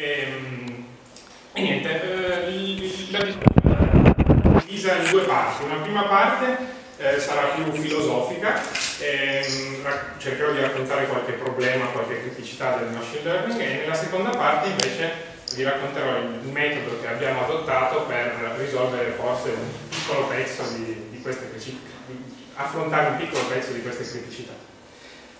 E, ehm, e niente, eh, la discussione è divisa in due parti. Una prima parte eh, sarà più filosofica, ehm, cercherò di raccontare qualche problema, qualche criticità del machine learning e nella seconda parte invece vi racconterò il metodo che abbiamo adottato per risolvere forse un piccolo pezzo di, di queste criticità, affrontare un piccolo pezzo di queste criticità.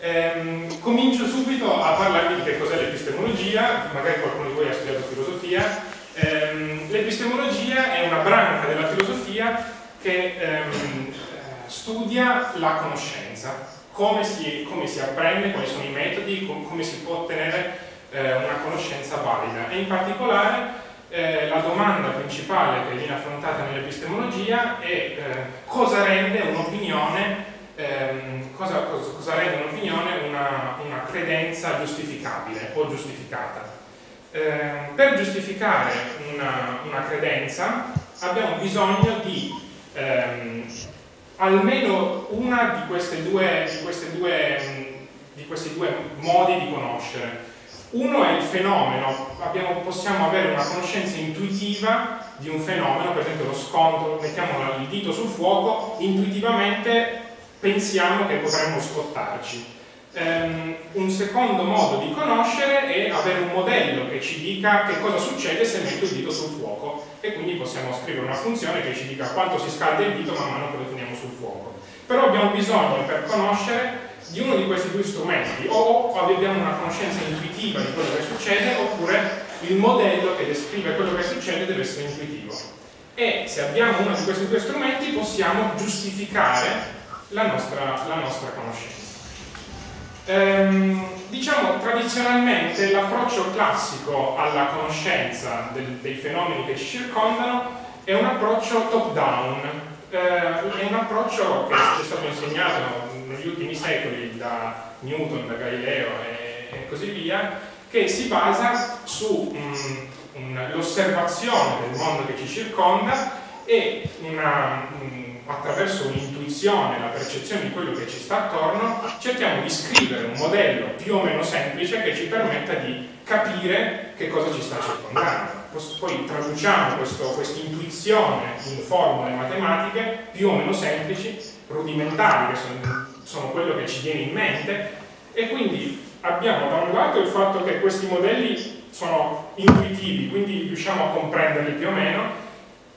Ehm, comincio subito a parlarvi di che cos'è l'epistemologia, magari qualcuno di voi ha studiato filosofia. Ehm, l'epistemologia è una branca della filosofia che ehm, studia la conoscenza, come si, come si, apprende, quali sono i metodi, com come si può ottenere eh, una conoscenza valida e in particolare eh, la domanda principale che viene affrontata nell'epistemologia è eh, cosa rende un'opinione ehm, cosa, cosa, cosa, rende un'opinione una, una, credenza giustificabile o giustificata. Ehm, per giustificare una, una, credenza abbiamo bisogno di ehm, almeno una di, queste due, di, queste due, di questi due modi di conoscere. Uno è il fenomeno, Abbiamo, possiamo avere una conoscenza intuitiva di un fenomeno, per esempio lo scontro, mettiamo il dito sul fuoco, intuitivamente pensiamo che potremmo scottarci. Um, un secondo modo di conoscere è avere un modello che ci dica che cosa succede se metto il dito sul fuoco e quindi possiamo scrivere una funzione che ci dica quanto si scalda il dito man mano che lo teniamo sul fuoco. Però abbiamo bisogno per conoscere di uno di questi due strumenti, o abbiamo una conoscenza intuitiva di quello che succede, oppure il modello che descrive quello che succede deve essere intuitivo. E se abbiamo uno di questi due strumenti possiamo giustificare la nostra, la nostra conoscenza. Ehm, diciamo, tradizionalmente l'approccio classico alla conoscenza del, dei fenomeni che ci circondano è un approccio top-down, eh, è un approccio che ci è stato insegnato negli ultimi secoli da Newton, da Galileo e, e così via, che si basa sull'osservazione del mondo che ci circonda e una, un, attraverso un'intuizione, la percezione di quello che ci sta attorno, cerchiamo di scrivere un modello più o meno semplice che ci permetta di capire che cosa ci sta circondando. Poi traduciamo questa intuizione in formule matematiche più o meno semplici, rudimentali, che sono sono quello che ci viene in mente e quindi abbiamo da un lato il fatto che questi modelli sono intuitivi, quindi riusciamo a comprenderli più o meno,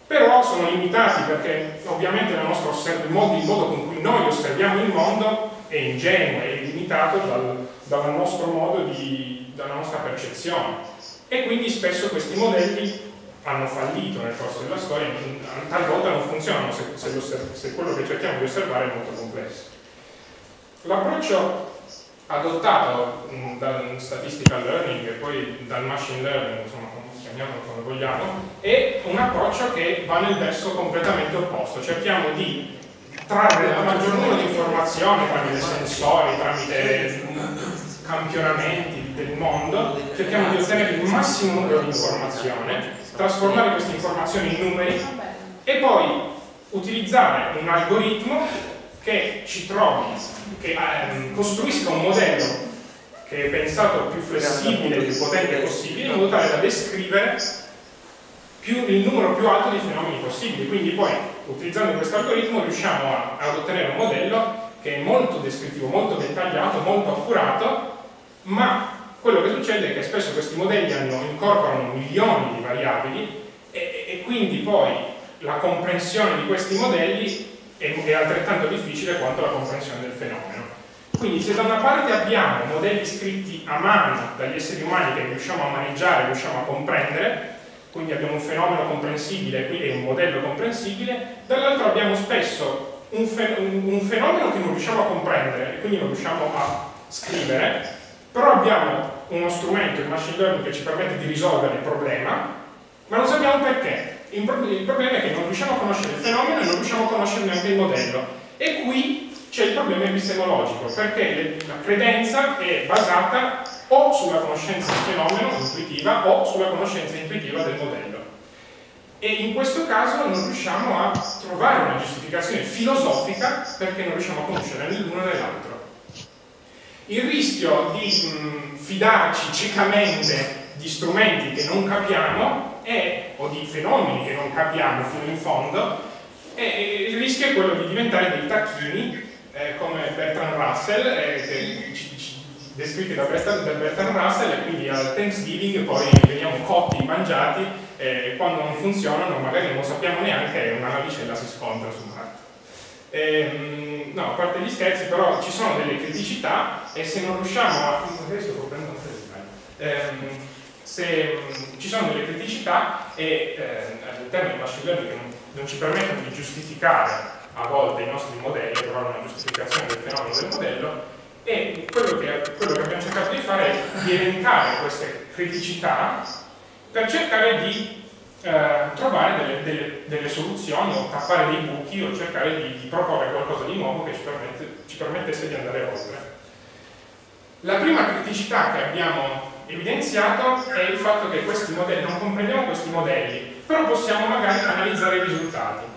però sono limitati perché ovviamente il, modo, il modo, con cui noi osserviamo il mondo è ingenuo, è limitato dal, dal nostro modo di, dalla nostra percezione e quindi spesso questi modelli hanno fallito nel corso della storia, talvolta non funzionano se, se, se quello che cerchiamo di osservare è molto complesso. L'approccio adottato mh, dal statistical learning e poi dal machine learning, insomma, chiamiamolo come vogliamo, è un approccio che va nel verso completamente opposto. Cerchiamo di trarre il maggior numero di informazioni tramite sensori, tramite campionamenti del mondo, cerchiamo di ottenere il massimo numero di informazioni, trasformare queste informazioni in numeri e poi utilizzare un algoritmo che ci trovi, che eh, costruisca un modello che è pensato più flessibile, più potente possibile, in modo tale da descrivere più, il numero più alto di fenomeni possibili. Quindi poi, utilizzando questo algoritmo, riusciamo a, ad ottenere un modello che è molto descrittivo, molto dettagliato, molto accurato, ma quello che succede è che spesso questi modelli hanno, incorporano milioni di variabili e, e quindi poi la comprensione di questi modelli è altrettanto difficile quanto la comprensione del fenomeno. Quindi se da una parte abbiamo modelli scritti a mano dagli esseri umani che riusciamo a maneggiare, riusciamo a comprendere, quindi abbiamo un fenomeno comprensibile e un modello comprensibile, dall'altro abbiamo spesso un, fe un, fenomeno che non riusciamo a comprendere e quindi non riusciamo a scrivere, però abbiamo uno strumento, il machine learning, che ci permette di risolvere il problema, ma non sappiamo perché. Il, problema è che non riusciamo a conoscere il fenomeno e non riusciamo a conoscere neanche il modello. E qui c'è il problema epistemologico, perché la credenza è basata o sulla conoscenza del fenomeno intuitiva o sulla conoscenza intuitiva del modello. E in questo caso non riusciamo a trovare una giustificazione filosofica perché non riusciamo a conoscere né l'uno né l'altro. Il rischio di mh, fidarci ciecamente di strumenti che non capiamo e, o di fenomeni che non capiamo fino in fondo e il rischio è quello di diventare dei tacchini eh, come Bertrand Russell eh, descritti da Bertrand, da Bertrand, Russell e quindi al Thanksgiving poi veniamo cotti, mangiati e quando non funzionano magari non sappiamo neanche che una navicella si scontra su Marte. Ehm, no, a parte gli scherzi però ci sono delle criticità e se non riusciamo a ehm, se mh, ci sono delle criticità e eh, all'interno del machine learning che non, non ci permettono di giustificare a volte i nostri modelli, trovare una giustificazione del fenomeno del modello e quello che, quello che abbiamo cercato di fare è di elencare queste criticità per cercare di eh, trovare delle, delle, delle, soluzioni o tappare dei buchi o cercare di, di proporre qualcosa di nuovo che ci, permette, ci permettesse di andare oltre. La prima criticità che abbiamo evidenziato è il fatto che questi modelli, non comprendiamo questi modelli, però possiamo magari analizzare i risultati.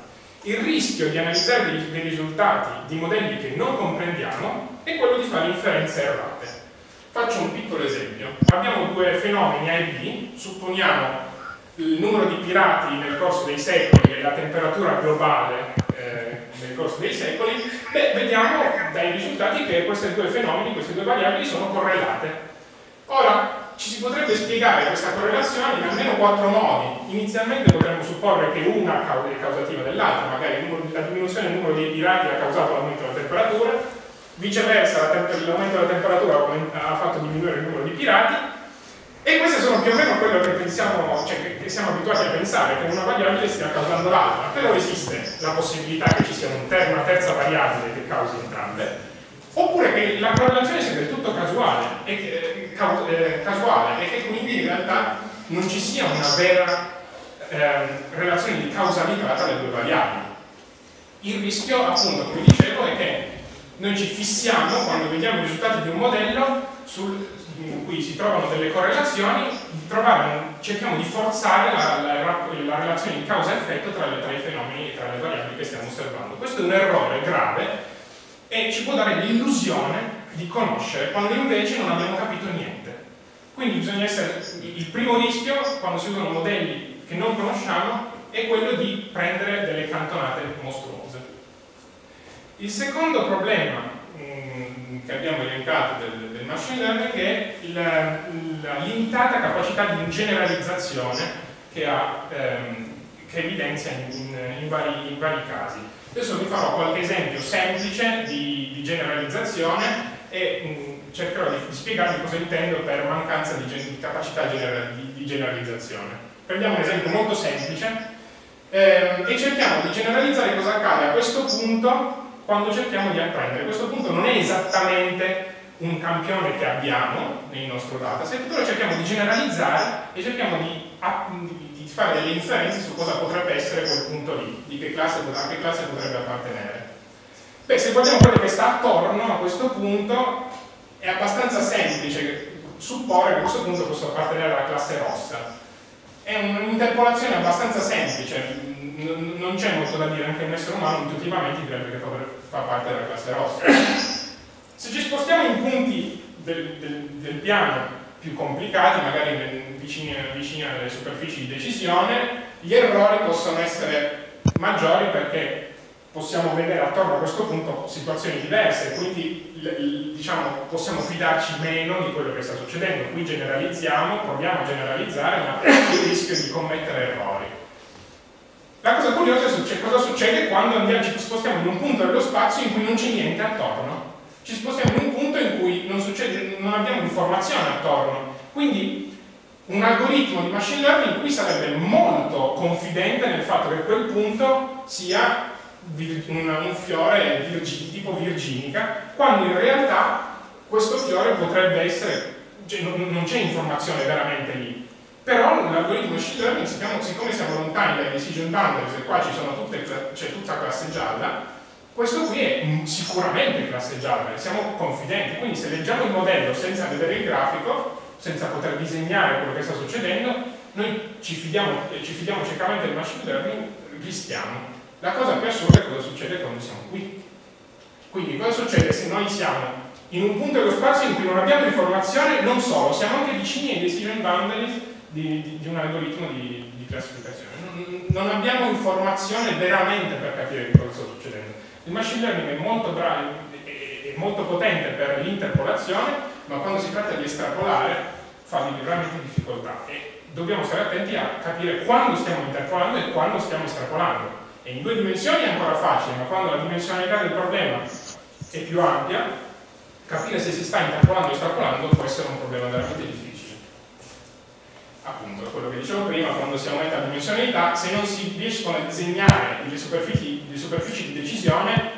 Il rischio di analizzare dei, dei risultati di modelli che non comprendiamo è quello di fare inferenze errate. Faccio un piccolo esempio. Abbiamo due fenomeni A e B, supponiamo il numero di pirati nel corso dei secoli e la temperatura globale eh, nel corso dei secoli, beh, vediamo dai risultati che questi due fenomeni, queste due variabili sono correlate. Ora, ci si potrebbe spiegare questa correlazione in almeno quattro modi. Inizialmente potremmo supporre che una è causativa dell'altra, magari la diminuzione del numero dei pirati ha causato l'aumento della temperatura, viceversa l'aumento della temperatura ha fatto diminuire il numero di pirati, e queste sono più o meno quello che pensiamo, cioè che, siamo abituati a pensare, che una variabile stia causando l'altra, però esiste la possibilità che ci sia una terza variabile che causi entrambe, oppure che la correlazione sia del tutto casuale e che, casuale e che quindi in realtà non ci sia una vera eh, relazione di causalità tra le due variabili. Il rischio, appunto, come dicevo, è che noi ci fissiamo quando vediamo i risultati di un modello sul, in cui si trovano delle correlazioni, cerchiamo di forzare la, la, la relazione di causa-effetto tra, tra, i fenomeni e tra le variabili che stiamo osservando. Questo è un errore grave e ci può dare l'illusione di conoscere, quando invece non abbiamo capito niente. Quindi bisogna essere, il primo rischio, quando si usano modelli che non conosciamo, è quello di prendere delle cantonate mostruose. Il secondo problema mm, che abbiamo elencato del, del, machine learning è la, la, limitata capacità di generalizzazione che, ha, ehm, che evidenzia in, in, in, vari, in vari casi. Adesso vi farò qualche esempio semplice di, di generalizzazione e mm, cercherò di, di, spiegarvi cosa intendo per mancanza di, di capacità genera, di, generalizzazione. Prendiamo un esempio molto semplice ehm, e cerchiamo di generalizzare cosa accade a questo punto quando cerchiamo di apprendere. Questo punto non è esattamente un campione che abbiamo nel nostro dataset, però cerchiamo di generalizzare e cerchiamo di, di fare delle inferenze su cosa potrebbe essere quel punto lì, di che classe, a che classe potrebbe appartenere. Beh, se guardiamo quello che sta attorno a questo punto, è abbastanza semplice supporre che questo punto possa appartenere alla classe rossa. È un'interpolazione abbastanza semplice, non c'è molto da dire, anche un essere umano intuitivamente direbbe che fa parte della classe rossa. Se ci spostiamo in punti del, del, del piano più complicati, magari vicini, vicini alle superfici di decisione, gli errori possono essere maggiori perché possiamo vedere attorno a questo punto situazioni diverse, quindi diciamo, possiamo fidarci meno di quello che sta succedendo. Qui generalizziamo, proviamo a generalizzare, ma il rischio di commettere errori. La cosa curiosa è cosa succede quando andiamo, ci spostiamo in un punto dello spazio in cui non c'è niente attorno. Ci spostiamo in un punto in cui non, succede, non abbiamo informazione attorno. Quindi un algoritmo di machine learning qui sarebbe molto confidente nel fatto che quel punto sia un, fiore di tipo virginica, quando in realtà questo fiore potrebbe essere, cioè non, non c'è informazione veramente lì. Però l'algoritmo machine learning, siccome, siamo lontani dai decision boundaries e qua c'è tutta classe gialla, questo qui è sicuramente classe gialla, siamo confidenti, quindi se leggiamo il modello senza vedere il grafico, senza poter disegnare quello che sta succedendo, noi ci fidiamo, ci fidiamo ciecamente del machine learning, rischiamo. La cosa più assurda è cosa succede quando siamo qui. Quindi cosa succede se noi siamo in un punto dello spazio in cui non abbiamo informazione, non solo, siamo anche vicini ai decision boundaries di, di, di un algoritmo di, di classificazione. Non, non, abbiamo informazione veramente per capire cosa sta succedendo. Il machine learning è molto bravo, è, è molto potente per l'interpolazione, ma quando si tratta di estrapolare fa veramente difficoltà e dobbiamo stare attenti a capire quando stiamo interpolando e quando stiamo estrapolando. E in due dimensioni è ancora facile, ma quando la dimensionalità del problema è più ampia, capire se si sta interpolando o estrapolando può essere un problema veramente difficile. Appunto, quello che dicevo prima, quando si aumenta la dimensionalità, se non si riescono a disegnare delle superfici, delle superfici di decisione,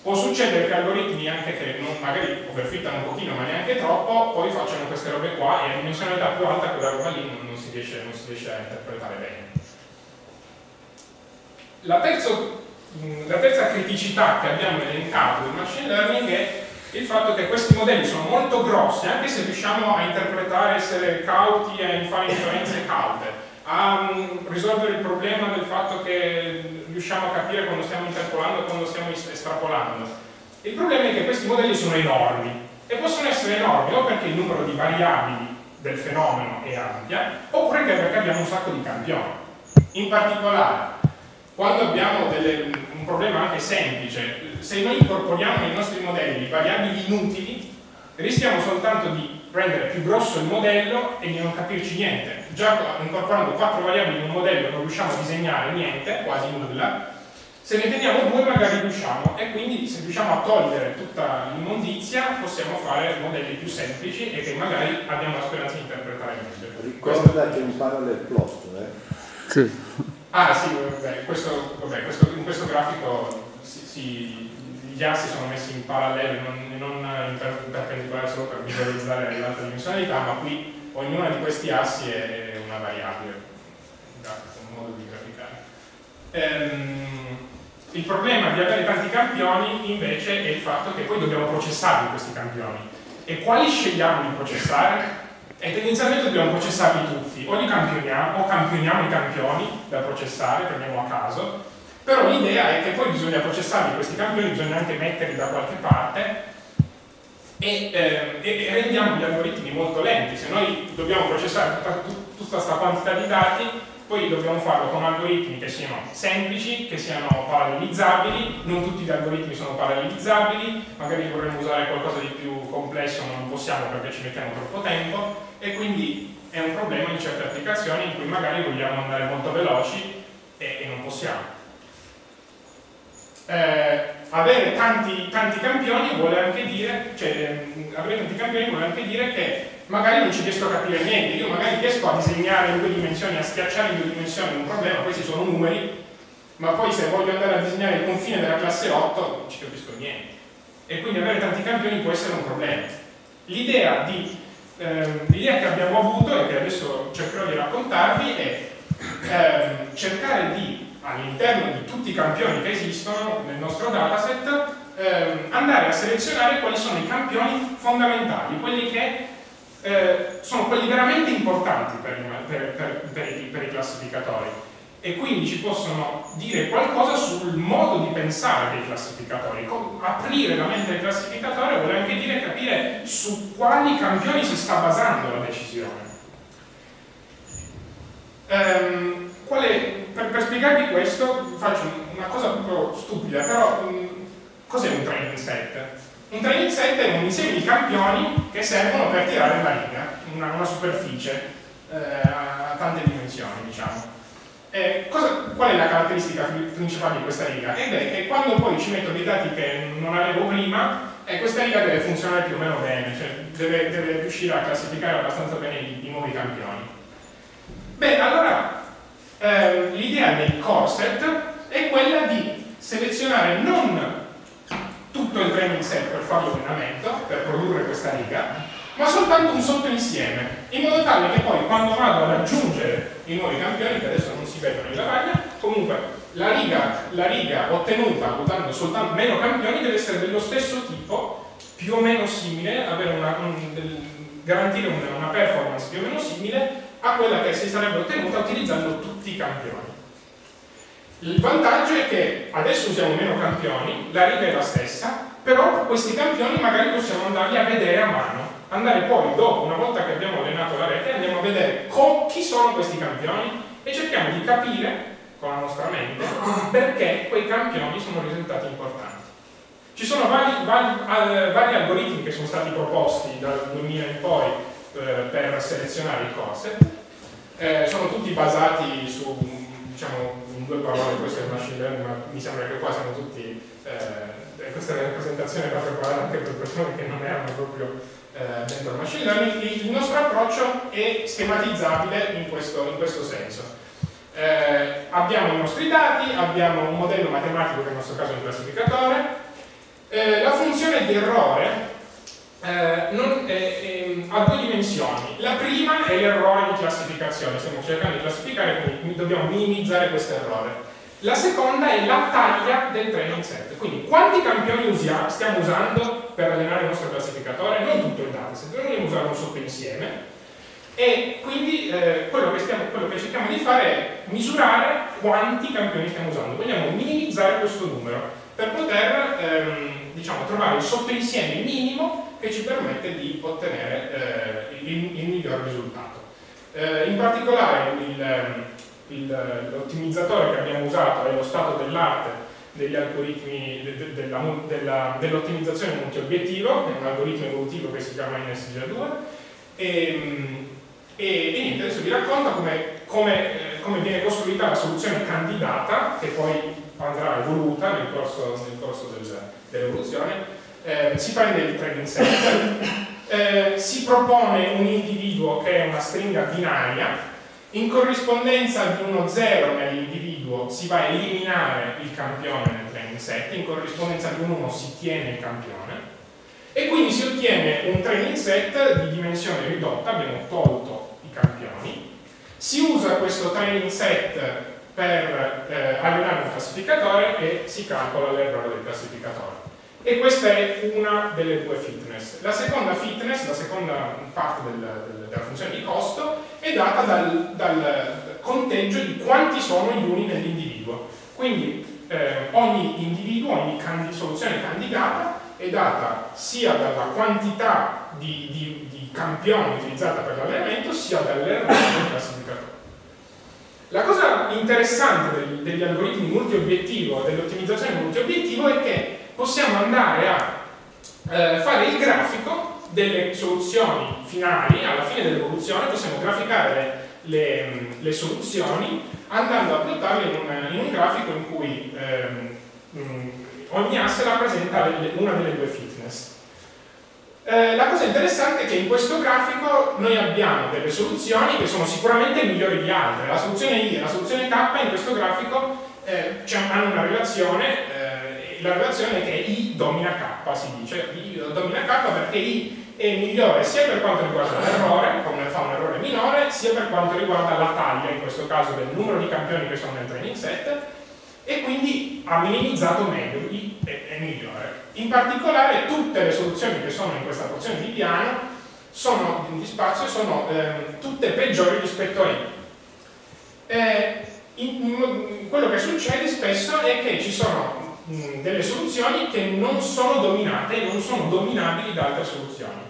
può succedere che algoritmi, anche che non, magari overfittano un pochino, ma neanche troppo, poi facciano queste robe qua e a dimensionalità più alta quella roba lì non, non, si, riesce, non si riesce a interpretare bene. La, terzo, la terza criticità che abbiamo elencato del machine learning è il fatto che questi modelli sono molto grossi, anche se riusciamo a interpretare, essere cauti e fare inferenze caute, a um, risolvere il problema del fatto che riusciamo a capire quando stiamo interpolando e quando stiamo estrapolando. Il problema è che questi modelli sono enormi e possono essere enormi o perché il numero di variabili del fenomeno è ampia oppure perché abbiamo un sacco di campioni. In particolare, quando abbiamo delle, un problema anche semplice, se noi incorporiamo nei nostri modelli variabili inutili, rischiamo soltanto di rendere più grosso il modello e di non capirci niente. Già incorporando quattro variabili in un modello non riusciamo a disegnare niente, quasi nulla, se ne teniamo due magari riusciamo e quindi se riusciamo a togliere tutta l'immondizia possiamo fare modelli più semplici e che magari abbiamo la speranza di interpretare meglio. Ricorda questo... che impara il plot, eh? Sì. Ah sì, vabbè, questo, vabbè, questo, in questo grafico si, si gli assi sono messi in parallelo non, non in perpendicolare solo per visualizzare l'alta dimensionalità, ma qui ognuna di questi assi è una variabile, un modo di graficare. Ehm, il problema di avere tanti campioni invece è il fatto che poi dobbiamo processarli questi campioni. E quali scegliamo di processare? E tendenzialmente dobbiamo processarli tutti, o li campioniamo, o campioniamo i campioni da processare, prendiamo a caso, però l'idea è che poi bisogna processarli questi campioni, bisogna anche metterli da qualche parte e, eh, e, rendiamo gli algoritmi molto lenti. Se noi dobbiamo processare tutta, tutta questa quantità di dati, poi dobbiamo farlo con algoritmi che siano semplici, che siano parallelizzabili, non tutti gli algoritmi sono parallelizzabili, magari vorremmo usare qualcosa di più complesso ma non possiamo perché ci mettiamo troppo tempo e quindi è un problema in certe applicazioni in cui magari vogliamo andare molto veloci e, e non possiamo eh, avere tanti, tanti, campioni vuole anche dire, cioè avere tanti campioni vuole anche dire che magari non ci riesco a capire niente, io magari riesco a disegnare in due dimensioni, a schiacciare in due dimensioni un problema, questi sono numeri, ma poi se voglio andare a disegnare il confine della classe 8 non ci capisco niente. E quindi avere tanti campioni può essere un problema. L'idea ehm, che abbiamo avuto e che adesso cercherò di raccontarvi è ehm, cercare di all'interno di tutti i campioni che esistono nel nostro dataset, ehm, andare a selezionare quali sono i campioni fondamentali, quelli che eh, sono quelli veramente importanti per, per, per, per, i, per i classificatori e quindi ci possono dire qualcosa sul modo di pensare dei classificatori. Aprire la mente del classificatore vuole anche dire capire su quali campioni si sta basando la decisione. Um, quale, per, per, spiegarvi questo faccio una cosa proprio stupida, però um, cos'è un training set? Un training set è un insieme di campioni che servono per tirare una riga, una, una superficie eh, a tante dimensioni, diciamo. Eh, cosa, qual è la caratteristica principale di questa riga? Ed è che quando poi ci metto dei dati che non avevo prima, eh, questa riga deve funzionare più o meno bene, cioè deve, deve riuscire a classificare abbastanza bene i, i nuovi campioni. Beh, allora eh, l'idea del corset è quella di selezionare non tutto il training set per fare l'ordinamento, per produrre questa riga, ma soltanto un sottoinsieme, in modo tale che poi quando vado ad aggiungere i nuovi campioni, che adesso si vedono in comunque la riga, la riga ottenuta usando soltanto meno campioni deve essere dello stesso tipo, più o meno simile, una, un, del, garantire una, una performance più o meno simile a quella che si sarebbe ottenuta utilizzando tutti i campioni. Il vantaggio è che adesso usiamo meno campioni, la riga è la stessa, però questi campioni magari possiamo andarli a vedere a mano, andare poi dopo, una volta che abbiamo allenato la rete, andiamo a vedere chi sono questi campioni e cerchiamo di capire con la nostra mente perché quei campioni sono risultati importanti. Ci sono vari, vari, vari algoritmi che sono stati proposti dal 2000 in poi uh, per selezionare i concept, eh, sono tutti basati su, diciamo, in due parole, questo è il machine learning, ma mi sembra che qua siamo tutti, eh, questa è una presentazione era preparata anche per persone che non erano proprio eh, dentro il machine learning, il nostro approccio è schematizzabile in questo, in questo senso. Eh, abbiamo i nostri dati, abbiamo un modello matematico che nel nostro caso è un classificatore, eh, la funzione di errore eh, non, ha due dimensioni. La prima è l'errore di classificazione, stiamo cercando di classificare, quindi dobbiamo minimizzare questo errore. La seconda è la taglia del training set, quindi quanti campioni usiamo, stiamo usando per allenare il nostro classificatore, non tutto il dataset, noi dobbiamo usare un sottoinsieme e quindi eh, quello, che stiamo, quello, che cerchiamo di fare è misurare quanti campioni stiamo usando, vogliamo minimizzare questo numero per poter ehm, diciamo, trovare il sottoinsieme minimo che ci permette di ottenere eh, il, il, miglior risultato. Eh, in particolare l'ottimizzatore che abbiamo usato è lo stato dell'arte degli algoritmi de, de, dell'ottimizzazione dell multi-obiettivo, è un algoritmo evolutivo che si chiama NSG2 e, e, e niente, adesso vi racconto come, come, eh, come, viene costruita la soluzione candidata, che poi andrà evoluta nel corso, nel corso del, dell'evoluzione. Eh, si prende il training set, eh, si propone un individuo che è una stringa binaria, in corrispondenza di uno 0 nell'individuo si va a eliminare il campione nel training set, in corrispondenza di un 1 si tiene il campione e quindi si ottiene un training set di dimensione ridotta, abbiamo tolto campioni. Si usa questo training set per eh, allenare un classificatore e si calcola l'errore del classificatore. E questa è una delle due fitness. La seconda fitness, la seconda parte del, del, della funzione di costo, è data dal, dal conteggio di quanti sono gli uni nell'individuo. Quindi eh, ogni individuo, ogni candi soluzione candidata è data sia dalla quantità di, di, di campioni utilizzata per l'allenamento, sia dall'errore del classificatore. La cosa interessante degli, degli algoritmi multi-obiettivo, dell'ottimizzazione multi-obiettivo, è che possiamo andare a eh, fare il grafico delle soluzioni finali, alla fine dell'evoluzione possiamo graficare le, le, le, soluzioni andando a plottarle in un, in un grafico in cui ehm, ogni asse rappresenta una delle due fitness. Eh, la cosa interessante è che in questo grafico noi abbiamo delle soluzioni che sono sicuramente migliori di altre. La soluzione I e la soluzione K in questo grafico eh, hanno una relazione, la relazione è che I domina K, si dice, I domina K perché I è migliore sia per quanto riguarda l'errore, come fa un errore minore, sia per quanto riguarda la taglia, in questo caso del numero di campioni che sono nel training set, e quindi ha minimizzato meglio, I è, è migliore. In particolare tutte le soluzioni che sono in questa porzione di piano sono, di spazio sono eh, tutte peggiori rispetto a I. Eh, in, in, quello che succede spesso è che ci sono mh, delle soluzioni che non sono dominate e non sono dominabili da altre soluzioni.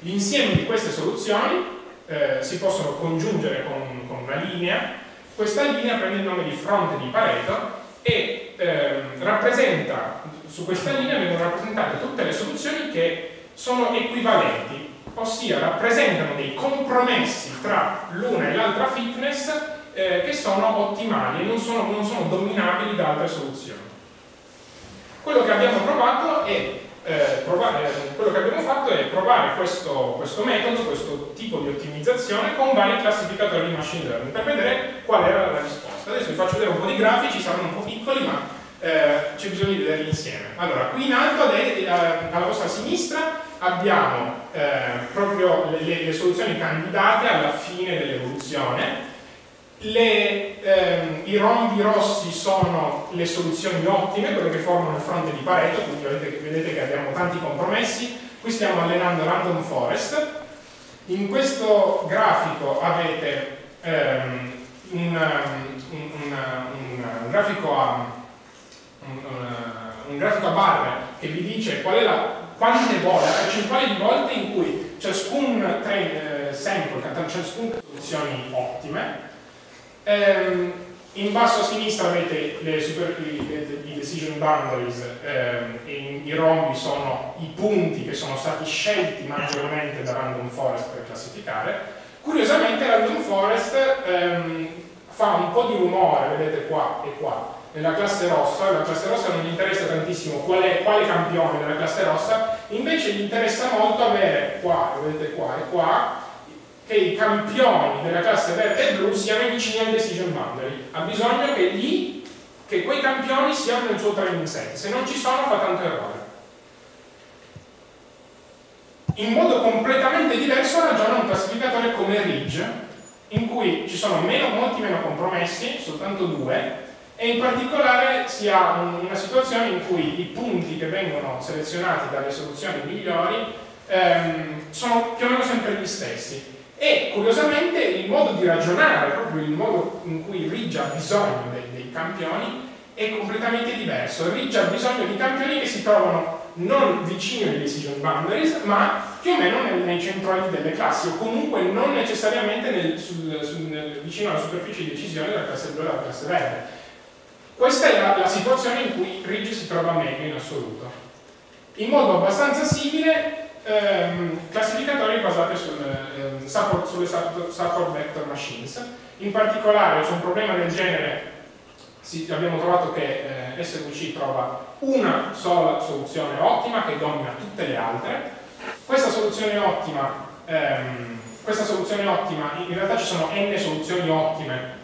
L'insieme di queste soluzioni eh, si possono congiungere con, con una linea, questa linea prende il nome di fronte di Pareto e ehm, rappresenta, su questa linea vengono rappresentate tutte le soluzioni che sono equivalenti, ossia rappresentano dei compromessi tra l'una e l'altra fitness eh, che sono ottimali e non sono, non sono dominabili da altre soluzioni. Quello che abbiamo provato è eh, provare, quello che abbiamo fatto è provare questo, questo, metodo, questo tipo di ottimizzazione con vari classificatori di machine learning per vedere qual era la risposta. Adesso vi faccio vedere un po' di grafici, saranno un po' piccoli ma eh, c'è bisogno di vederli insieme. Allora, qui in alto eh, alla vostra sinistra abbiamo eh, proprio le, le soluzioni candidate alla fine dell'evoluzione le, ehm, I rombi rossi sono le soluzioni ottime, quelle che formano il fronte di Pareto, quindi vedete, vedete che abbiamo tanti compromessi. Qui stiamo allenando Random Forest. In questo grafico avete ehm, un, un, un, un, grafico a un, grafico a barre che vi dice qual è la, quante volte, la percentuale di volte in cui ciascun train, eh, sample, ciascun soluzioni ottime. Ehm, in basso a sinistra avete le super, i, i, decision boundaries, ehm, i, i rombi sono i punti che sono stati scelti maggiormente da Random Forest per classificare. Curiosamente Random Forest ehm, fa un po' di rumore, vedete qua e qua, nella classe rossa, la classe rossa non gli interessa tantissimo qual è, quale campione della classe rossa, invece gli interessa molto avere qua, vedete qua e qua, che i campioni della classe verde e blu siano vicini al decision boundary. Ha bisogno che, gli, che quei campioni siano nel suo training set, se non ci sono fa tanto errore. In modo completamente diverso ragiona un classificatore come Ridge, in cui ci sono meno, molti meno compromessi, soltanto due, e in particolare si ha una situazione in cui i punti che vengono selezionati dalle soluzioni migliori ehm, sono più o meno sempre gli stessi. E curiosamente il modo di ragionare, proprio il modo in cui Ridge ha bisogno dei, dei campioni, è completamente diverso. Ridge ha bisogno di campioni che si trovano non vicino ai decision boundaries, ma più o meno nei, nei centroidi delle classi, o comunque non necessariamente nel, sul, sul, nel, vicino alla superficie di decisione della classe blu e della classe verde. Questa è la, la, situazione in cui Ridge si trova meglio in assoluto. In modo abbastanza simile, ehm, classificatori basati sul, ehm, support, sulle support vector machines. In particolare, su un problema del genere, sì, abbiamo trovato che eh, SVC trova una sola soluzione ottima che domina tutte le altre. Questa soluzione ottima, ehm, questa soluzione ottima in realtà ci sono n soluzioni ottime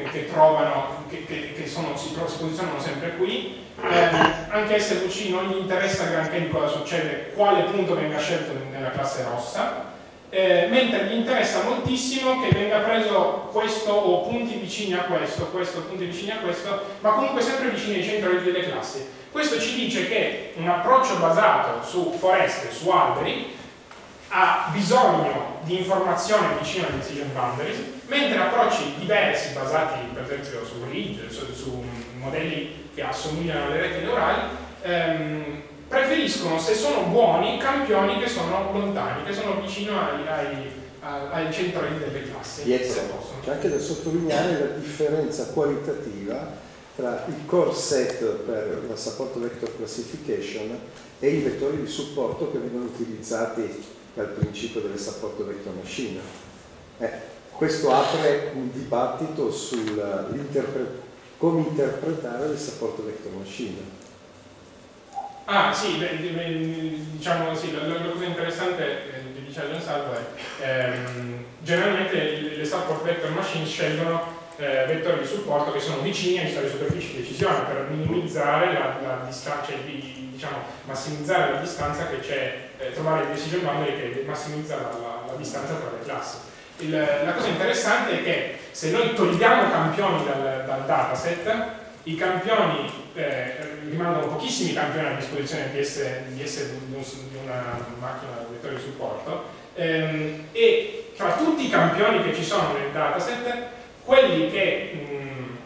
che trovano, che, che, che sono, si, si, posizionano sempre qui. Eh, anche SVC non gli interessa granché di cosa succede, quale punto venga scelto nella classe rossa, eh, mentre gli interessa moltissimo che venga preso questo o punti vicini a questo, questo punti vicini a questo, ma comunque sempre vicini ai centri delle classi. Questo ci dice che un approccio basato su foreste, su alberi, ha bisogno di informazione vicino alle decision boundaries, mentre approcci diversi basati per esempio su RID, su, su modelli che assomigliano alle reti neurali, ehm, preferiscono, se sono buoni, campioni che sono lontani, che sono vicino ai, ai, ai centrali delle classi. C'è anche da sottolineare la differenza qualitativa tra il core set per la support vector classification e i vettori di supporto che vengono utilizzati dal principio del support vector machine. Eh, questo apre un dibattito su come interpretare il supporto vector machine. Ah sì, beh, diciamo sì, la, la, cosa interessante eh, che dice Giansalvo è ehm, generalmente le, support vector machine scelgono eh, vettori di supporto che sono vicini ai sulle superfici di decisione per minimizzare la, la distanza, cioè di, diciamo, massimizzare la distanza che c'è, eh, trovare il decision boundary che massimizza la, la, la distanza tra le classi. Il, la cosa interessante è che se noi togliamo campioni dal, dal dataset, i campioni, eh, rimangono pochissimi campioni a disposizione di essere, di, essere di, una macchina di vettore di supporto. Ehm, e tra tutti i campioni che ci sono nel dataset quelli che,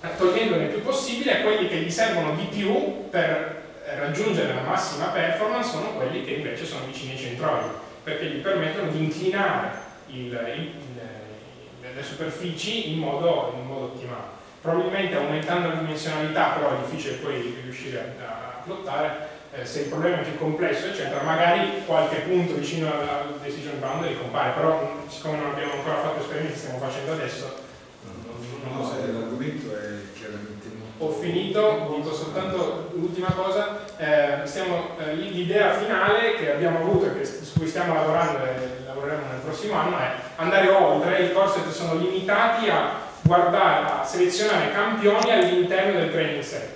mh, togliendone il più possibile, quelli che gli servono di più per raggiungere la massima performance sono quelli che invece sono vicini ai centroidi, perché gli permettono di inclinare il, il, le superfici in modo, in modo, ottimale. Probabilmente aumentando la dimensionalità, però è difficile poi riuscire a, a plottare, eh, se il problema è più complesso, eccetera, magari qualche punto vicino al decision boundary compare, però siccome non abbiamo ancora fatto esperimenti, stiamo facendo adesso, No, no, l'argomento è chiaramente molto... Ho finito, dico soltanto l'ultima cosa, eh, eh, l'idea finale che abbiamo avuto e su cui stiamo lavorando e lavoreremo nel prossimo anno è andare oltre, i corset sono limitati a guardare, a selezionare campioni all'interno del training set.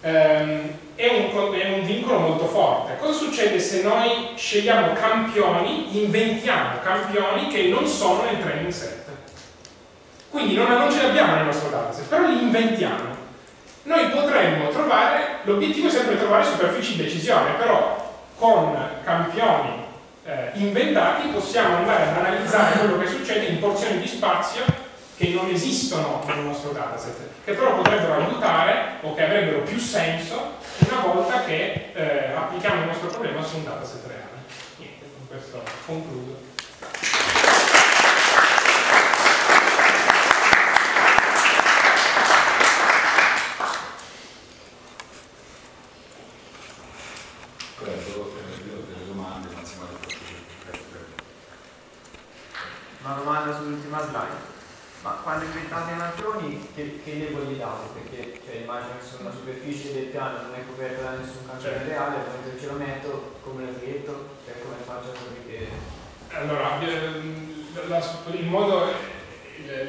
Um, è, un, è, un, vincolo molto forte. Cosa succede se noi scegliamo campioni, inventiamo campioni che non sono nel training set? Quindi non, non ce li abbiamo nel nostro dataset, però li inventiamo. Noi potremmo trovare, l'obiettivo è sempre trovare superfici di decisione, però con campioni eh, inventati possiamo andare ad analizzare quello che succede in porzioni di spazio che non esistono nel nostro dataset, che però potrebbero aiutare o che avrebbero più senso una volta che eh, applichiamo il nostro problema su un dataset reale. Niente, con questo concludo. Una domanda sull'ultima slide. Ma quando inventate i maglioni che, che le voi date? Perché cioè, immagino che sulla superficie del piano non è coperta da nessun campione Certo. reale, mentre ce lo metto, come lo traghetto, cioè come faccio a sapere che... Allora, ehm, la- il modo,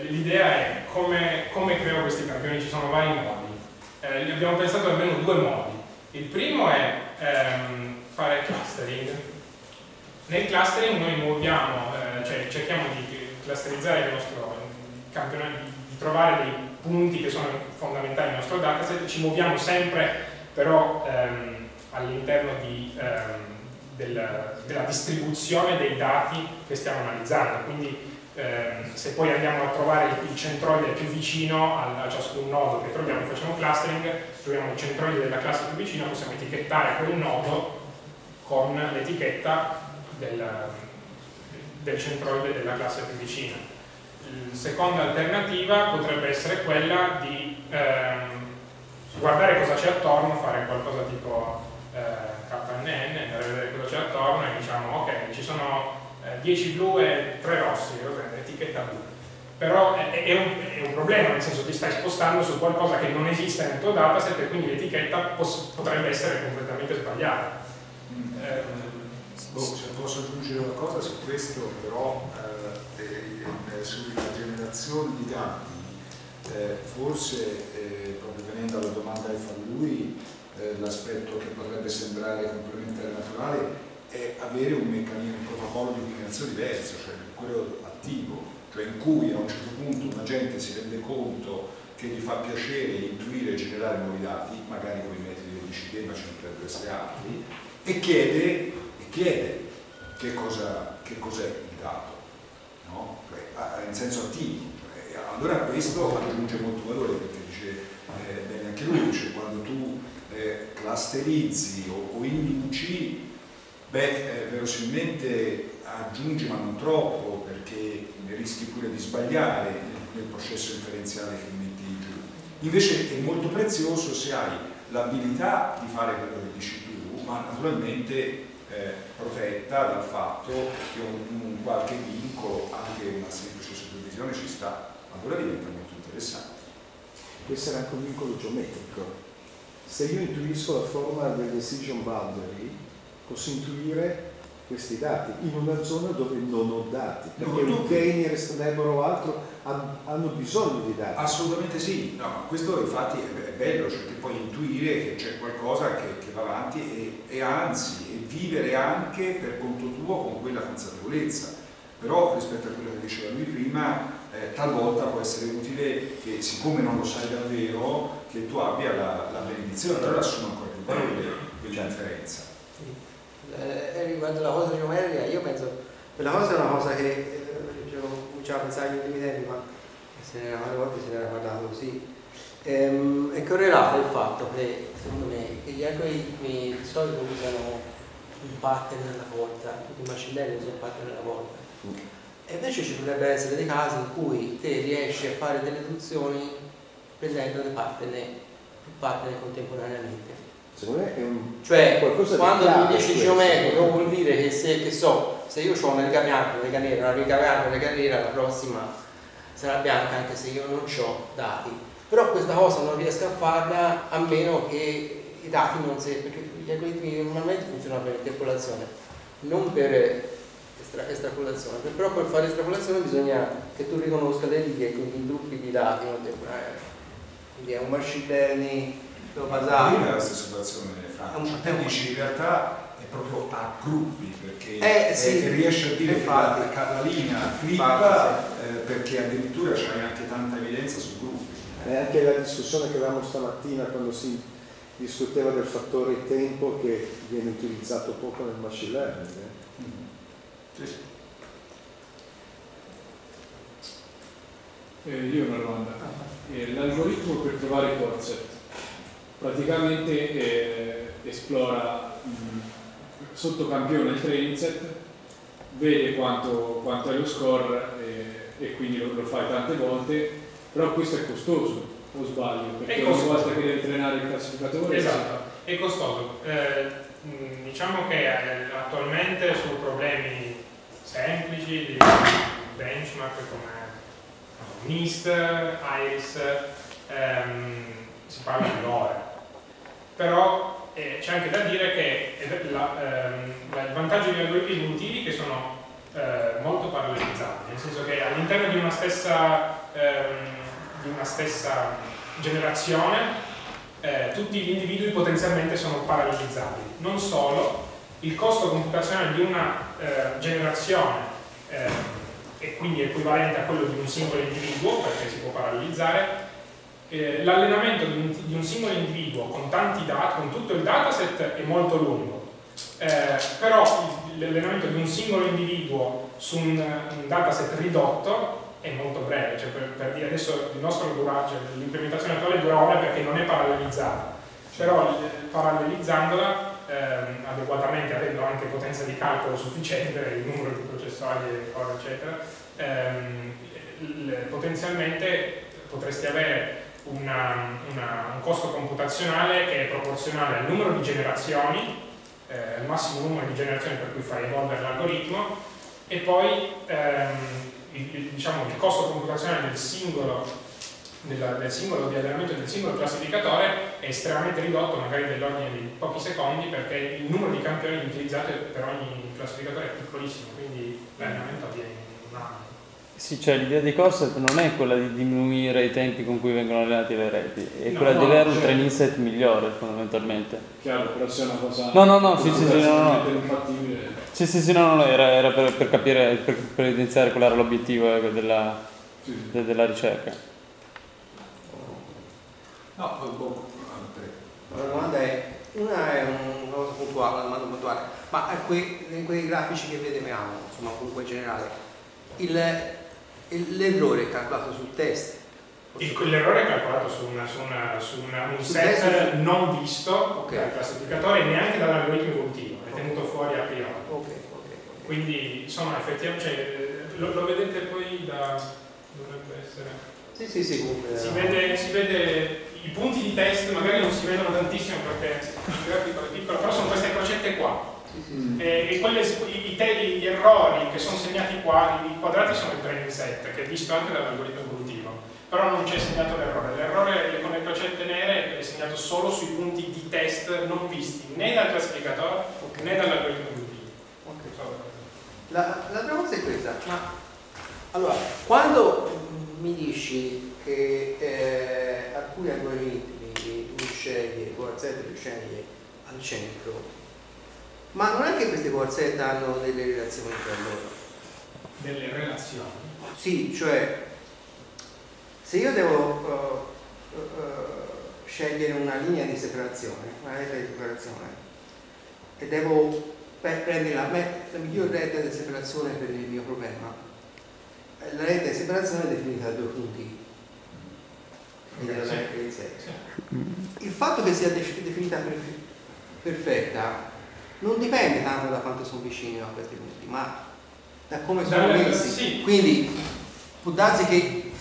l'idea è come, come creo questi campioni, ci sono vari modi. Eh, abbiamo pensato almeno due modi. Il primo è ehm, fare clustering. Nel clustering noi muoviamo, eh, cioè cerchiamo di clusterizzare il nostro campionato, di, trovare dei punti che sono fondamentali nel nostro dataset, ci muoviamo sempre però ehm, all'interno di, ehm, del- della distribuzione dei dati che stiamo analizzando, quindi ehm, se poi andiamo a trovare il, centroide più vicino a, a ciascun nodo che troviamo, facciamo clustering, troviamo il centroide della classe più vicino, possiamo etichettare quel nodo con l'etichetta del, del centroide della classe più vicina. La seconda alternativa potrebbe essere quella di ehm, guardare cosa c'è attorno, fare qualcosa tipo eh, KNN, andare a vedere cosa c'è attorno e diciamo ok, ci sono eh, 10 blu e 3 rossi, etichetta blu. Però è, è un, è un problema, nel senso ti stai spostando su qualcosa che non esiste nel tuo dataset e quindi l'etichetta potrebbe essere completamente sbagliata. Ehm, Boh, se posso aggiungere una cosa su questo, però eh, eh, sulla generazione di dati, eh, forse eh, proprio venendo alla domanda che fa lui, eh, l'aspetto che potrebbe sembrare complementare naturale è avere un meccanismo, un protocollo di combinazione diverso, cioè quello attivo, cioè in cui a un certo punto un agente si rende conto che gli fa piacere intuire e generare nuovi dati, magari con i metodi del DCD, ma ce ne potrebbero essere altri, e chiede, chiede che, cosa, che cos'è il dato, no? Cioè, in senso attivo. Eh, Allora questo aggiunge molto valore perché dice eh, bene anche lui, cioè quando tu eh, clusterizzi o, o induci, beh, eh, verosimilmente aggiungi ma non troppo perché rischi pure di sbagliare nel, processo inferenziale che metti giù. Invece è molto prezioso se hai l'abilità di fare quello che dici tu, ma naturalmente eh, protetta dal fatto che un, un qualche vincolo, anche una semplice supervisione ci sta, allora diventa molto interessante. Può essere anche un vincolo geometrico. Se io intuisco la forma del decision boundary, posso intuire questi dati in una zona dove non ho dati, perché No, un no. gainer, snapper o altro han- hanno bisogno di dati. Assolutamente sì, no, questo infatti è, bello, cioè che puoi intuire che c'è qualcosa che, che va avanti e, e anzi, vivere anche per conto tuo con quella consapevolezza. Però rispetto a quello che diceva lui prima, eh, talvolta può essere utile che siccome non lo sai davvero, che tu abbia la, la benedizione, allora assume ancora più valore quell'inferenza. Eh, riguardo la cosa geometrica, io penso, quella cosa è una cosa che eh, io cominciavo a pensare negli ultimi tempi, ma se ne era, volte se ne era parlato così. Ehm, è correlata il fatto che, secondo me, che gli algoritmi di solito usano un pattern alla volta, i machine learning usano un pattern alla volta. E invece ci potrebbero essere dei casi in cui te riesci a fare delle deduzioni prendendo dei pattern, più pattern contemporaneamente. Secondo me è un Cioè, quando mi dici geometrico vuol dire che se, che so, se io ho una riga bianca, una riga nera, una riga bianca, una riga nera, la prossima sarà bianca anche se io non ho dati. Però questa cosa non riesco a farla a meno che i dati non si... perché gli algoritmi normalmente funzionano per interpolazione, non per estra- estrapolazione. Per- Però per fare estrapolazione bisogna che tu riconosca le righe, quindi i gruppi di dati contemporaneamente. Quindi è un machine learning basato. È la stessa situazione, Franco, cioè, te dici in realtà è proprio a gruppi perché Eh, sì. eh, riesci a dire che la, Infatti. la linea flippa Infatti, eh, perché addirittura c'hai anche tanta evidenza su gruppi. E anche la discussione che avevamo stamattina quando si discuteva del fattore tempo che viene utilizzato poco nel machine learning. eh. Sì, sì. Eh, io ho una domanda. Eh, l'algoritmo per trovare i corset praticamente eh, esplora mh, sotto campione il training set, vede quanto, quanto è lo score eh, e quindi lo, lo fai tante volte, però questo è costoso, o sbaglio? Perché È ogni costoso. volta che devi allenare il classificatore Esatto, è costoso. Eh, diciamo che eh, attualmente su problemi semplici di benchmark come NIST, IRIS, ehm, si parla di ore. Però eh, c'è anche da dire che eh, la- ehm, la- il vantaggio degli algoritmi evolutivi che sono eh, molto parallelizzati, nel senso che all'interno di una stessa, ehm, di una stessa generazione eh, tutti gli individui potenzialmente sono parallelizzati. Non solo, il costo computazionale di una eh, generazione eh, è quindi equivalente a quello di un singolo individuo, perché si può parallelizzare. Eh, l'allenamento di di un singolo individuo con tanti dati, con tutto il dataset è molto lungo, Eh, però l'allenamento di un singolo individuo su un, un dataset ridotto è molto breve, cioè per, per dire adesso il nostro dura, cioè l'implementazione attuale dura ore perché non è parallelizzata, però eh, parallelizzandola ehm, adeguatamente, avendo anche potenza di calcolo sufficiente, il numero di processori eccetera, ehm, potenzialmente potresti avere una- una- un costo computazionale che è proporzionale al numero di generazioni, eh, al massimo numero di generazioni per cui fai evolvere l'algoritmo, e poi ehm, il, il- diciamo, il costo computazionale del singolo, della- del singolo di allenamento del singolo classificatore è estremamente ridotto, magari dell'ordine di pochi secondi, perché il numero di campioni utilizzato per ogni classificatore è piccolissimo, quindi l'allenamento avviene in un anno. Sì, cioè l'idea di Corset non è quella di diminuire i tempi con cui vengono allenati le reti, è No, quella no, di avere un cioè- training set migliore fondamentalmente. chiaro, però se è una cosa No, no, no, sì, sì, sì, no, no. Sì, sì, sì, no, no, era, era per, per capire, per, per evidenziare qual era l'obiettivo ecco, della, Sì, sì. de- della ricerca. No, eh, boh. La domanda è, una è una cosa puntuale, una domanda puntuale, ma a quei- in quei grafici che vedevamo, insomma comunque in generale, il- l'errore è calcolato sul test? L'errore è calcolato su, una- su una- su una- un set test? non visto Ok. dal classificatore neanche dall'algoritmo evolutivo, è tenuto fuori a priori. Ok, ok, ok. Quindi sono effettivamente, cioè, eh, lo, lo vedete poi da, dovrebbe essere, Sì, sì, sì, comunque. si vede, si vede i punti di test, magari non si vedono tantissimo perché il grafico è piccolo, però sono queste crocette qua. Mm. E, e quelle, i, i gli errori che sono segnati qua, i quadrati sono il training set, che è visto anche dall'algoritmo evolutivo, però non c'è segnato l'errore. L'errore con le crocette nere è segnato solo sui punti di test non visti né dal classificatore Ok. né dall'algoritmo evolutivo. ok. So- La, cosa è questa, ma allora, quando mi dici che eh, alcuni algoritmi tu scegli, li scegli al centro, ma non è che queste Quarzet hanno delle relazioni tra loro? Delle relazioni. Sì, cioè, se io devo eh, eh, scegliere una linea di separazione, una rete di separazione, e devo prendere la, la miglior rete di separazione per il mio problema, eh, la rete di separazione è definita da due punti. Sì. Il fatto che sia de- definita perfe- perfetta non dipende tanto da quanto sono vicini a questi punti, ma da come sono messi. sì. Quindi può darsi che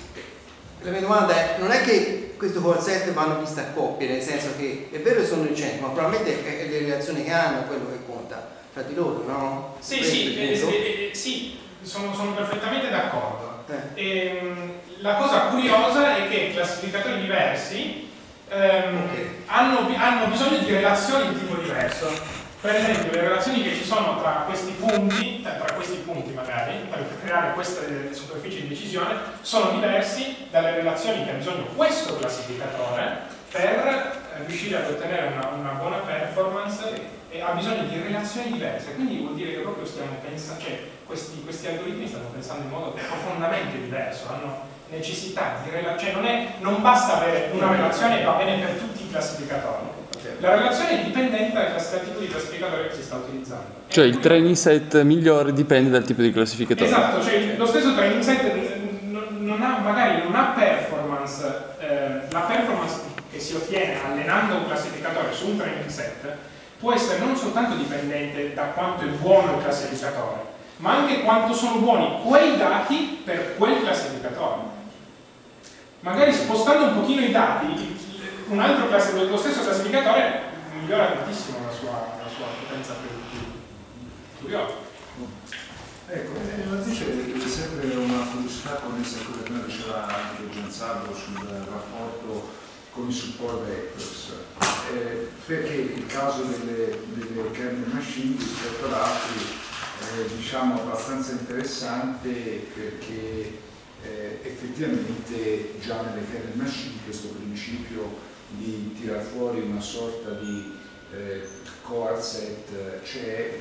la mia domanda è: non è che queste corsette vanno viste a coppie, nel senso che è vero che sono in centro, ma probabilmente è, le relazioni che hanno quello che conta tra di loro, no? Sì, Questo sì, eh, eh, eh, sì, sono, sono perfettamente d'accordo. Eh. Ehm, la cosa curiosa è che classificatori diversi ehm, Ok. hanno, hanno bisogno di relazioni di tipo diverso. Per esempio, le relazioni che ci sono tra questi punti, tra questi punti magari, per creare queste superfici di decisione, sono diversi dalle relazioni che ha bisogno questo classificatore per eh, riuscire ad ottenere una, una buona performance e ha bisogno di relazioni diverse. Quindi vuol dire che proprio stiamo pensando, cioè questi, questi algoritmi stanno pensando in modo profondamente diverso, hanno necessità di relazioni, cioè non, è- non basta avere una relazione e va bene per tutti i classificatori. La relazione è dipendente dal tipo di classificatore che si sta utilizzando. Cioè il training set migliore dipende dal tipo di classificatore. Esatto, cioè lo stesso training set non, ha, magari non una performance, eh, la performance che si ottiene allenando un classificatore su un training set può essere non soltanto dipendente da quanto è buono il classificatore, ma anche quanto sono buoni quei dati per quel classificatore. Magari spostando un pochino i dati, un altro classificatore, lo stesso classificatore migliora tantissimo la sua, la sua potenza predittiva. Ecco, eh, dice c'è sempre una curiosità connessa a quello che diceva anche Gianzardo sul rapporto con i support vectors, eh, perché il caso delle, delle kernel machine rispetto ad altri è diciamo abbastanza interessante perché eh, effettivamente già nelle kernel machine questo principio di tirar fuori una sorta di eh, core set c'è eh,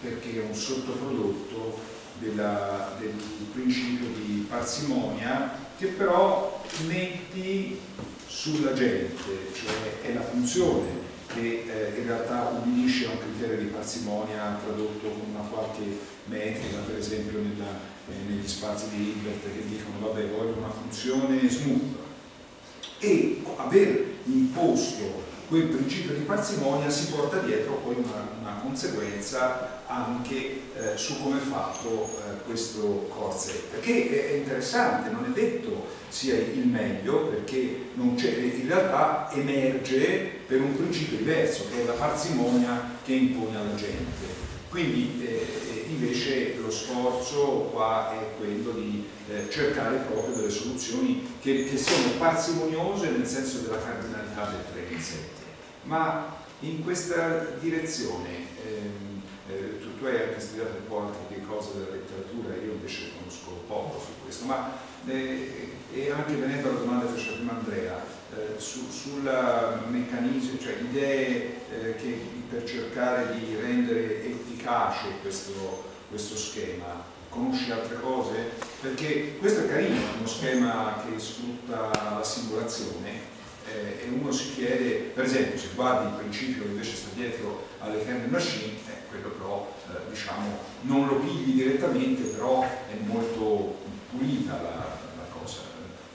perché è un sottoprodotto della, del, principio di parsimonia che però metti sulla gente, cioè è la funzione che eh, in realtà ubbidisce a un criterio di parsimonia tradotto con una qualche metrica, per esempio nella, eh, negli spazi di Hilbert che dicono vabbè voglio una funzione smooth e aver imposto quel principio di parsimonia si porta dietro poi una, una conseguenza anche eh, su come è fatto eh, questo core set, che è interessante, non è detto sia il meglio perché in realtà emerge per un principio diverso che è la parsimonia che impone alla gente. Quindi eh, invece lo sforzo qua è quello di eh, cercare proprio delle soluzioni che, che, siano parsimoniose nel senso della cardinalità del 3 in 7. Ma in questa direzione, ehm, eh, tu, tu, hai anche studiato un po' anche le cose della letteratura, io invece conosco poco su questo, ma eh, e anche venendo alla domanda che faceva prima Andrea, eh, su, sul meccanismo, cioè idee eh, che per cercare di rendere efficace questo, questo schema, conosci altre cose? Perché questo è carino, uno schema che sfrutta la simulazione eh, e uno si chiede, per esempio, se guardi il principio che invece sta dietro alle kernel machine, eh, quello però eh, diciamo non lo pigli direttamente, però è molto pulita la,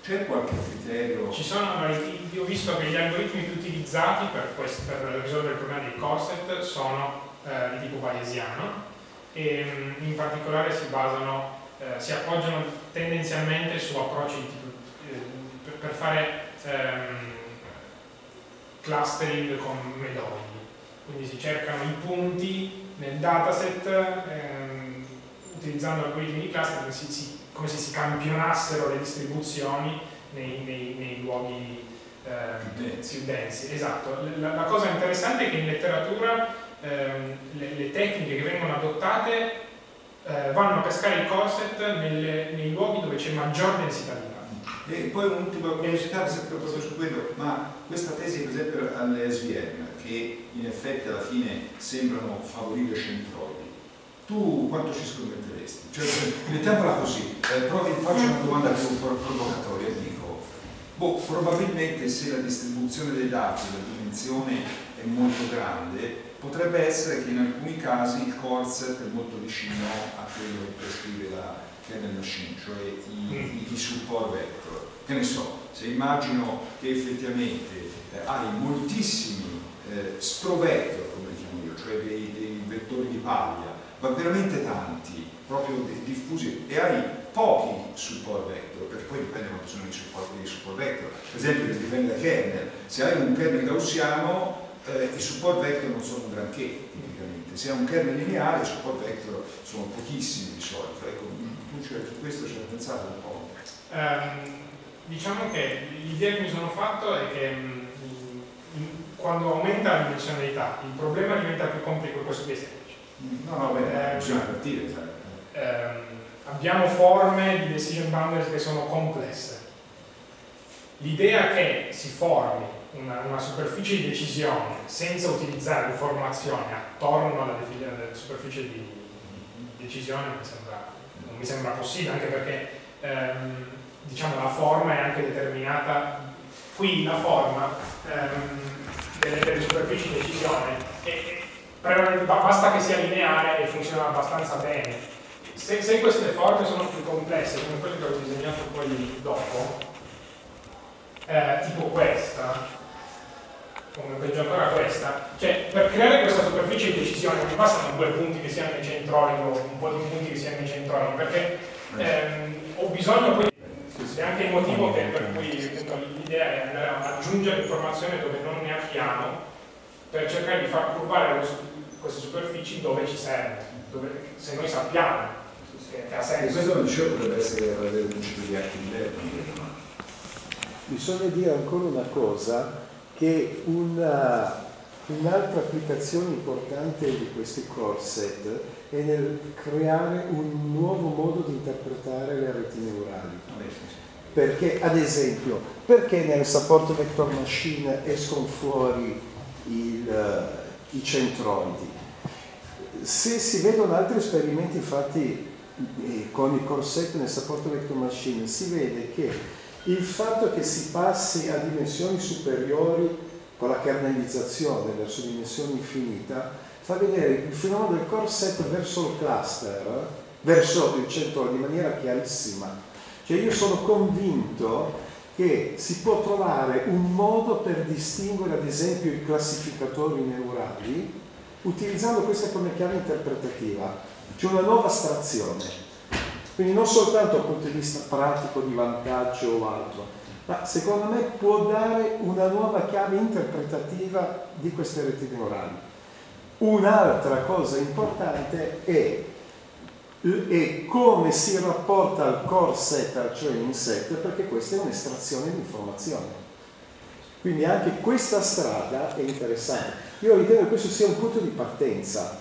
c'è qualche criterio? Ci sono, io ho visto che gli algoritmi più utilizzati per, questo, per risolvere il problema dei corset sono eh, di tipo bayesiano e mm, in particolare si basano, eh, si appoggiano tendenzialmente su approcci tipo, eh, per, fare ehm, clustering con medoidi. Quindi si cercano i punti nel dataset ehm, utilizzando algoritmi di clustering si, si come se si campionassero le distribuzioni nei, nei, nei luoghi eh, più densi. Esatto. La, la, cosa interessante è che in letteratura ehm, le, le, tecniche che vengono adottate eh, vanno a pescare i corset nelle, nei luoghi dove c'è maggior densità di dati. E poi un'ultima curiosità, sempre proprio su quello, ma questa tesi per esempio alle SVM, che in effetti alla fine sembrano favorire centroidi, tu quanto ci scommetteresti? Cioè, mettiamola così, eh, provi, faccio una domanda più provocatoria, dico, boh, probabilmente se la distribuzione dei dati, la dimensione è molto grande, potrebbe essere che in alcuni casi il core set è molto vicino a quello che prescrive la kernel machine, cioè i, i, i support vector. Che ne so, se immagino che effettivamente eh, hai moltissimi eh, strovector, come li chiamo io, cioè dei, dei vettori di paglia, ma veramente tanti, proprio diffusi, e hai pochi support vector, perché poi dipende quanto sono i support, i support vector. Per esempio, dipende dal kernel. Se hai un kernel gaussiano, eh, i support vector non sono granché, tipicamente. Se hai un kernel lineare, i support vector sono pochissimi di solito. Ecco, tu su questo ci hai pensato un po'? Um, diciamo che l'idea che mi sono fatto è che um, quando aumenta la dimensionalità, il problema diventa più complicato, questo è No, no, beh, eh, bisogna partire. Ehm, abbiamo forme di decision boundaries che sono complesse. L'idea che si formi una, una, superficie di decisione senza utilizzare informazioni attorno alla, alla superficie di, di decisione mi sembra, non mi sembra possibile, anche perché ehm, diciamo, la forma è anche determinata, qui la forma ehm, delle, delle superfici basta che sia lineare e funziona abbastanza bene. se, se queste forme sono più complesse, come quelle che ho disegnato poi dopo, eh, tipo questa, come peggio ancora questa, cioè per creare questa superficie di decisione non bastano due punti che siano nei centroni o un po' di punti che siano nei centroni, perché ehm, ho bisogno poi è anche il motivo che, per cui l'idea è andare a aggiungere informazione dove non ne abbiamo per cercare di far curvare queste superfici dove ci serve, dove, se noi sappiamo che, che ha senso. questo non dicevo potrebbe essere avere un principio di architetto. Bisogna dire ancora una cosa che una, un'altra applicazione importante di questi core set è nel creare un nuovo modo di interpretare le reti neurali. Perché, ad esempio, perché nel support vector machine escono fuori il, i centroidi? Se si vedono altri esperimenti fatti eh, con i core set nel support vector machine, si vede che il fatto che si passi a dimensioni superiori con la kernelizzazione verso dimensioni infinita fa vedere il fenomeno del core set verso il cluster, verso il centro in maniera chiarissima. Cioè io sono convinto che si può trovare un modo per distinguere ad esempio i classificatori neurali utilizzando questa come chiave interpretativa, cioè una nuova astrazione. Quindi non soltanto dal punto di vista pratico di vantaggio o altro, ma secondo me può dare una nuova chiave interpretativa di queste reti neurali. Un'altra cosa importante è, è, come si rapporta al core set al training set, perché questa è un'estrazione di informazione. Quindi anche questa strada è interessante. Io ritengo che questo sia un punto di partenza,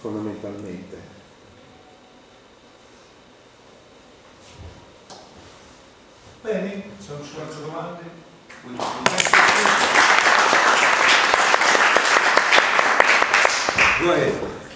fondamentalmente. Bene, sono ci altre domande? Go ahead.